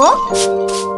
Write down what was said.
哦？